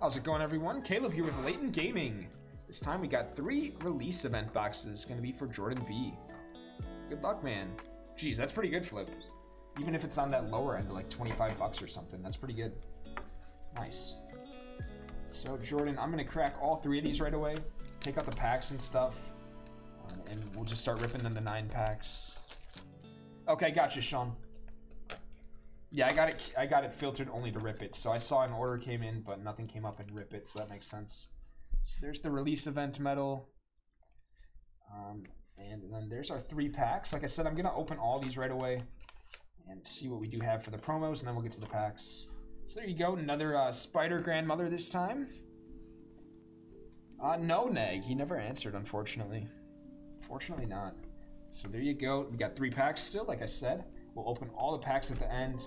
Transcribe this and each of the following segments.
How's it going, everyone? Caleb here with Layton Gaming. This time we got three release event boxes. Going to be for Jordan B. Good luck, man. Geez, that's pretty good, Flip. Even if it's on that lower end, like 25 bucks or something, that's pretty good. Nice. So, Jordan, I'm going to crack all three of these right away. Take out the packs and stuff. Um, and we'll just start ripping them the nine packs. Okay, gotcha, Sean. Yeah, I got it. I got it filtered only to rip it. So I saw an order came in, but nothing came up and rip it. So that makes sense. So there's the release event medal. Um, and then there's our three packs. Like I said, I'm gonna open all these right away and see what we do have for the promos, and then we'll get to the packs. So there you go, another uh, Spider Grandmother this time. Uh, no, Nag. He never answered, unfortunately. Fortunately not. So there you go. We got three packs still, like I said. We'll open all the packs at the end.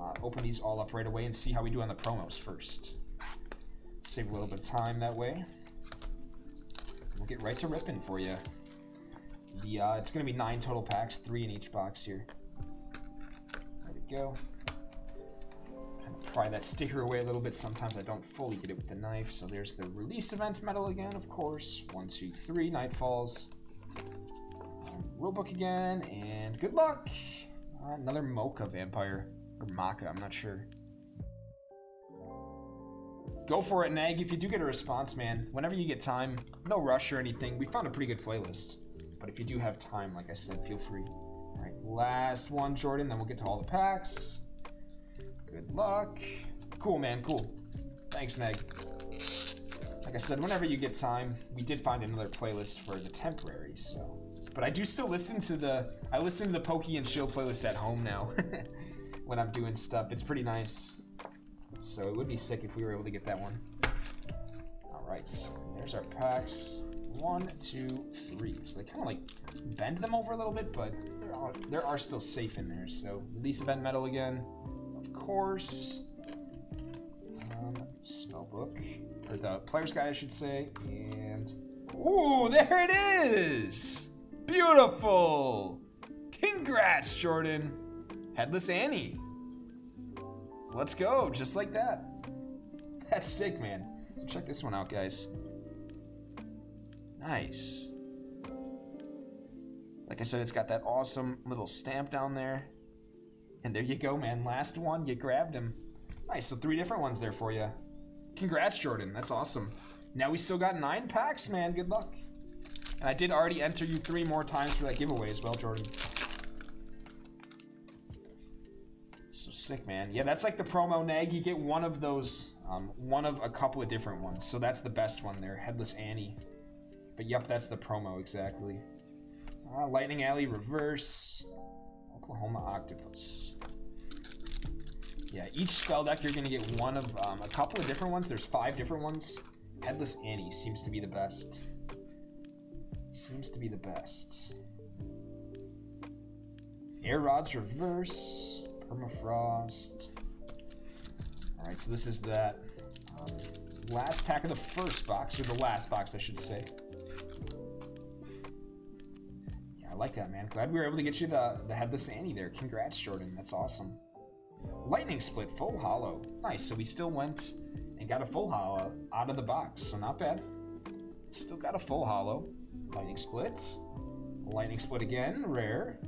Uh, open these all up right away and see how we do on the promos first. Save a little bit of time that way. We'll get right to ripping for you. The uh, it's gonna be nine total packs, three in each box here. There we go. Kind of pry that sticker away a little bit. Sometimes I don't fully get it with the knife. So there's the release event medal again, of course. One, two, three. Nightfalls. Rulebook again, and good luck. Uh, another Mocha vampire. Or Maka, I'm not sure. Go for it, Nag. If you do get a response, man, whenever you get time, no rush or anything. We found a pretty good playlist. But if you do have time, like I said, feel free. All right, last one, Jordan, then we'll get to all the packs. Good luck. Cool, man, cool. Thanks, Neg. Like I said, whenever you get time, we did find another playlist for the temporary, so. But I do still listen to the, I listen to the Pokey and Chill playlist at home now. when I'm doing stuff. It's pretty nice. So it would be sick if we were able to get that one. Alright, there's our packs. One, two, three. So they kind of like bend them over a little bit, but there are, there are still safe in there. So release event medal again, of course. Um, spell book, or the player's guide, I should say. And ooh, there it is! Beautiful! Congrats, Jordan! Headless Annie. Let's go, just like that. That's sick, man. So check this one out, guys. Nice. Like I said, it's got that awesome little stamp down there. And there you go, man. Last one, you grabbed him. Nice, so three different ones there for you. Congrats, Jordan. That's awesome. Now we still got nine packs, man. Good luck. And I did already enter you three more times for that giveaway as well, Jordan. So sick, man. Yeah, that's like the promo nag. You get one of those, um, one of a couple of different ones. So that's the best one there, Headless Annie. But yep, that's the promo exactly. Uh, Lightning Alley Reverse, Oklahoma Octopus. Yeah, each spell deck you're gonna get one of um, a couple of different ones. There's five different ones. Headless Annie seems to be the best. Seems to be the best. Air Rods Reverse. Permafrost. Alright, so this is that um, last pack of the first box, or the last box, I should say. Yeah, I like that, man. Glad we were able to get you the, the Headless Annie there. Congrats, Jordan. That's awesome. Lightning Split, full hollow. Nice, so we still went and got a full hollow out of the box, so not bad. Still got a full hollow. Lightning Split. Lightning Split again, rare.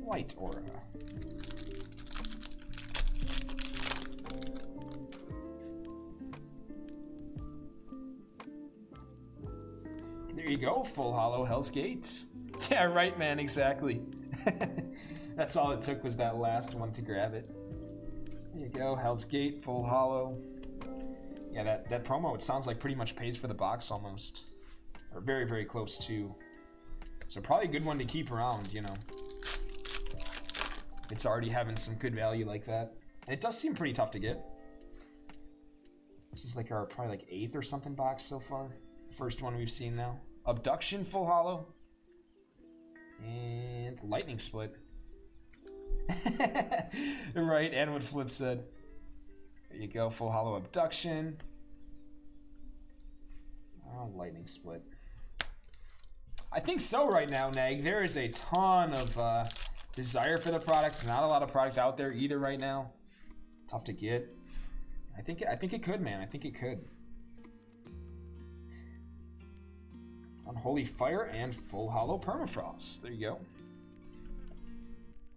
Light Aura. There you go, full hollow Hell's Gate. Yeah, right, man, exactly. That's all it took was that last one to grab it. There you go, Hell's Gate, full hollow. Yeah, that, that promo, it sounds like pretty much pays for the box almost. Or very, very close to. So probably a good one to keep around, you know. It's already having some good value like that. And it does seem pretty tough to get. This is like our probably like eighth or something box so far. First one we've seen now. Abduction full hollow. And lightning split. right, and what Flip said. There you go, full hollow abduction. Oh, lightning split. I think so right now, Nag. There is a ton of uh, desire for the product. Not a lot of product out there either right now. Tough to get. I think I think it could, man. I think it could. Unholy Fire and Full Hollow Permafrost. There you go.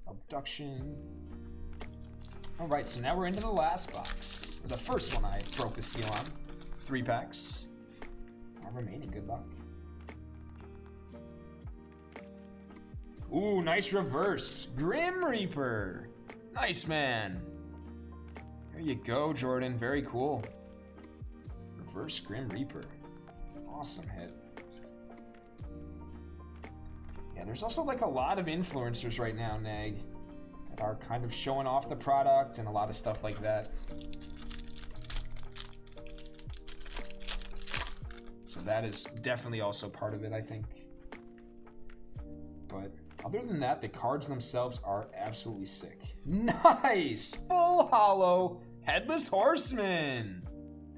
Abduction. All right, so now we're into the last box. The first one I broke the seal on. Three packs. All remaining, good luck. Ooh, nice reverse. Grim Reaper. Nice, man. There you go, Jordan. Very cool. Reverse Grim Reaper. Awesome hit. Yeah, there's also like a lot of influencers right now, Nag, that are kind of showing off the product and a lot of stuff like that. So that is definitely also part of it, I think. But other than that, the cards themselves are absolutely sick. Nice! Full hollow Headless Horseman!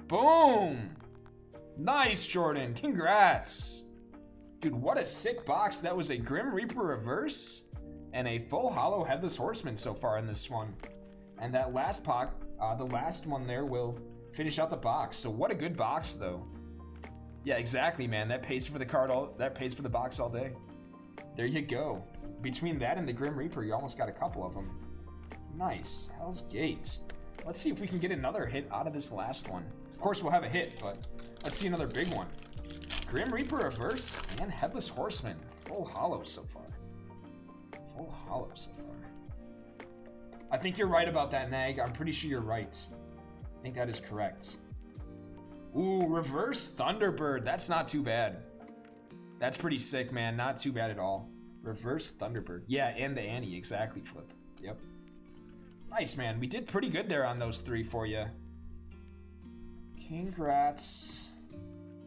Boom! Nice, Jordan. Congrats. Dude, what a sick box. That was a Grim Reaper reverse and a full hollow Headless Horseman so far in this one. And that last pack, uh, the last one there will finish out the box. So what a good box, though. Yeah, exactly, man. That pays for the card all. That pays for the box all day. There you go. Between that and the Grim Reaper, you almost got a couple of them. Nice. Hell's Gate. Let's see if we can get another hit out of this last one. Of course, we'll have a hit, but let's see another big one. Grim Reaper Reverse and Headless Horseman. Full hollow so far. Full hollow so far. I think you're right about that, Nag. I'm pretty sure you're right. I think that is correct. Ooh, Reverse Thunderbird. That's not too bad. That's pretty sick, man. Not too bad at all. Reverse Thunderbird. Yeah, and the Annie. Exactly, Flip. Yep. Nice, man. We did pretty good there on those three for you. Congrats.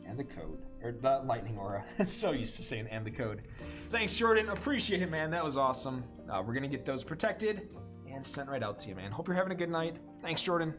And the code. Or the lightning aura. so used to saying and the code. Thanks, Jordan. Appreciate it, man. That was awesome. Uh, we're going to get those protected and sent right out to you, man. Hope you're having a good night. Thanks, Jordan.